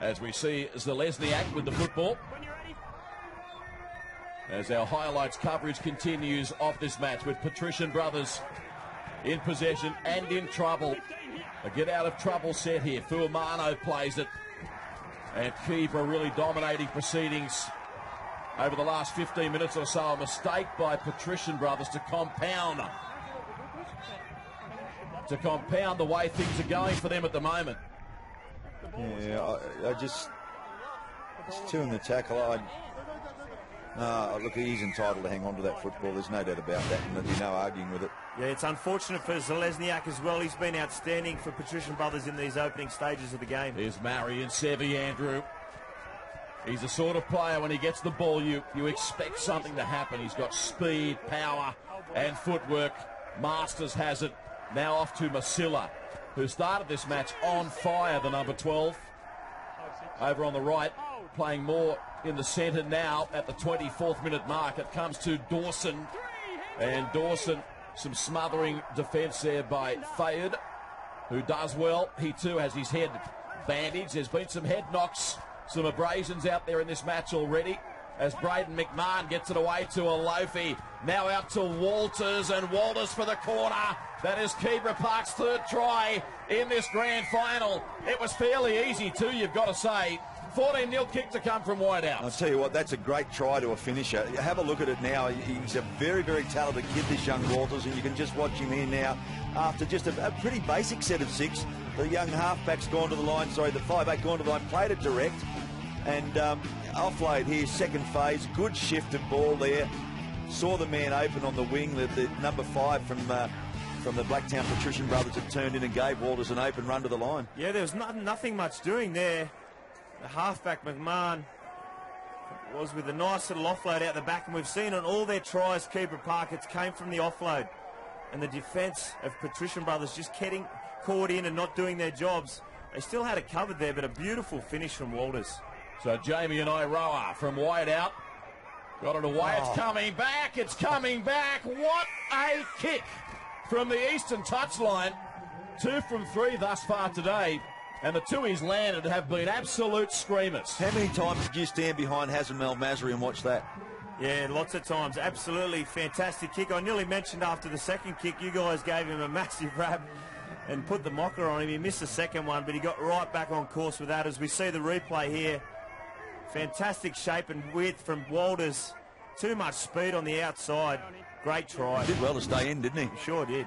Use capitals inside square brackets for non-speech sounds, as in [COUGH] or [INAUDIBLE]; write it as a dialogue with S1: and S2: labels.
S1: As we see Zalesniak with the football. As our highlights coverage continues of this match with Patrician Brothers in possession and in trouble. A get out of trouble set here. Fuamano plays it. And Keebra really dominating proceedings over the last 15 minutes or so. A mistake by Patrician Brothers to compound to compound the way things are going for them at the moment.
S2: Yeah, I, I just it's two in the tackle. I, no, look, he's entitled to hang on to that football. There's no doubt about that, and there'll be no arguing with it.
S3: Yeah, it's unfortunate for Zalesniak as well. He's been outstanding for Patrician Brothers in these opening stages of the game.
S1: Here's Marion Sevi, Andrew. He's the sort of player when he gets the ball, you, you expect something to happen. He's got speed, power, and footwork. Masters has it. Now off to Masilla, who started this match on fire, the number 12. Over on the right, playing more in the centre now at the 24th minute mark. It comes to Dawson. And Dawson, some smothering defence there by Fayed, who does well. He too has his head bandaged. There's been some head knocks, some abrasions out there in this match already as Braden McMahon gets it away to Alofi. Now out to Walters, and Walters for the corner. That is Keebra Park's third try in this grand final. It was fairly easy too, you've got to say. 14 0 kick to come from Whiteout.
S2: I'll tell you what, that's a great try to a finisher. Have a look at it now. He's a very, very talented kid, this young Walters, and you can just watch him here now after just a, a pretty basic set of six. The young halfback's gone to the line, sorry, the five back gone to the line, played it direct, and um, offload here, second phase, good shifted ball there. Saw the man open on the wing, the, the number five from uh, from the Blacktown Patrician Brothers had turned in and gave Walters an open run to the line.
S3: Yeah, there was not, nothing much doing there. The halfback McMahon was with a nice little offload out the back, and we've seen on all their tries, Keebra Park, came from the offload. And the defence of Patrician Brothers just getting caught in and not doing their jobs. They still had it covered there, but a beautiful finish from Walters.
S1: So Jamie and Iroa from wide out. Got it away. Oh. It's coming back. It's coming back. What a kick from the eastern touchline. Two from three thus far today. And the two he's landed have been absolute screamers.
S2: How many times did you stand behind Hazem El Masri and watch that?
S3: Yeah, lots of times. Absolutely fantastic kick. I nearly mentioned after the second kick, you guys gave him a [LAUGHS] massive rap and put the mocker on him. He missed the second one, but he got right back on course with that as we see the replay here. Fantastic shape and width from Walters. Too much speed on the outside. Great try.
S2: He did well to stay in, didn't he?
S3: Sure did.